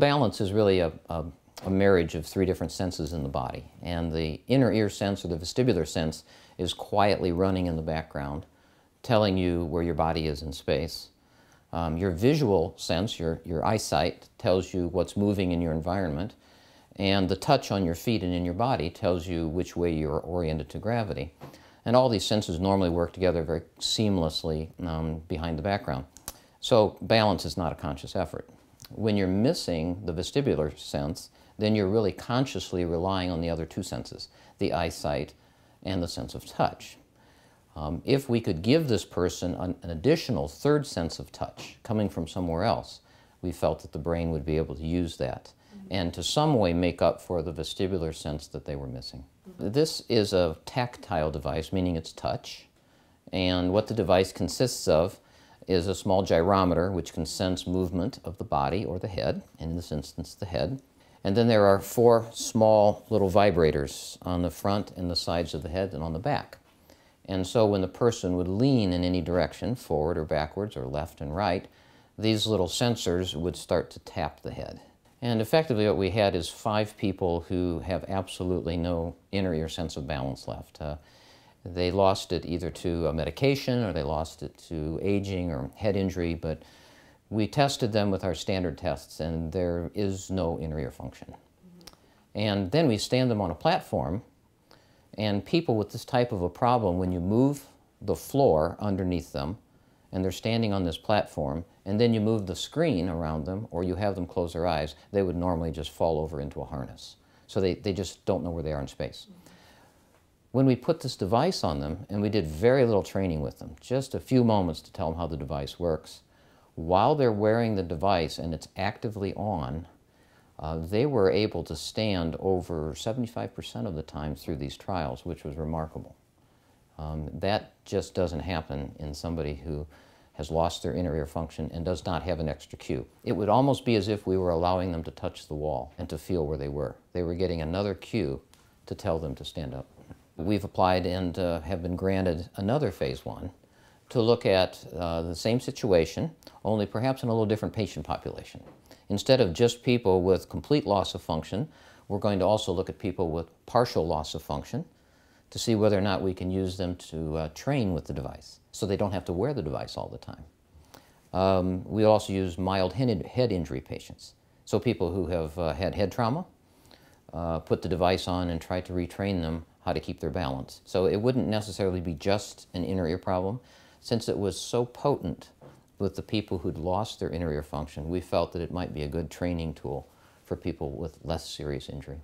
Balance is really a, a, a, marriage of three different senses in the body. And the inner ear sense or the vestibular sense is quietly running in the background, telling you where your body is in space. Um, your visual sense, your, your eyesight, tells you what's moving in your environment. And the touch on your feet and in your body tells you which way you're oriented to gravity. And all these senses normally work together very seamlessly um, behind the background. So balance is not a conscious effort. When you're missing the vestibular sense, then you're really consciously relying on the other two senses, the eyesight and the sense of touch. Um, if we could give this person an, an, additional third sense of touch coming from somewhere else, we felt that the brain would be able to use that mm -hmm. and to some way make up for the vestibular sense that they were missing. Mm -hmm. This is a tactile device, meaning it's touch, and what the device consists of is a small gyrometer which can sense movement of the body or the head, in this instance the head. And then there are four small little vibrators on the front and the sides of the head and on the back. And so when the person would lean in any direction, forward or backwards or left and right, these little sensors would start to tap the head. And effectively what we had is five people who have absolutely no inner ear sense of balance left. Uh, they lost it either to a medication or they lost it to aging or head injury, but we tested them with our standard tests and there is no inner ear function. And then we stand them on a platform and people with this type of a problem, when you move the floor underneath them and they're standing on this platform and then you move the screen around them or you have them close their eyes, they would normally just fall over into a harness. So they, they just don't know where they are in space. Mm -hmm. When we put this device on them, and we did very little training with them, just a few moments to tell them how the device works, while they're wearing the device and it's actively on, uh, they were able to stand over 75% of the time through these trials, which was remarkable. Um, that just doesn't happen in somebody who has lost their inner ear function and does not have an extra cue. It would almost be as if we were allowing them to touch the wall and to feel where they were. They were getting another cue to tell them to stand up. We've applied and uh, have been granted another phase one to look at uh, the same situation, only perhaps in a little different patient population. Instead of just people with complete loss of function, we're going to also look at people with partial loss of function to see whether or not we can use them to uh, train with the device so they don't have to wear the device all the time. Um, we also use mild head injury patients. So people who have uh, had head trauma, uh, put the device on and try to retrain them how to keep their balance. So it wouldn't necessarily be just an inner ear problem. Since it was so potent with the people who'd lost their inner ear function, we felt that it might be a good training tool for people with less serious injury.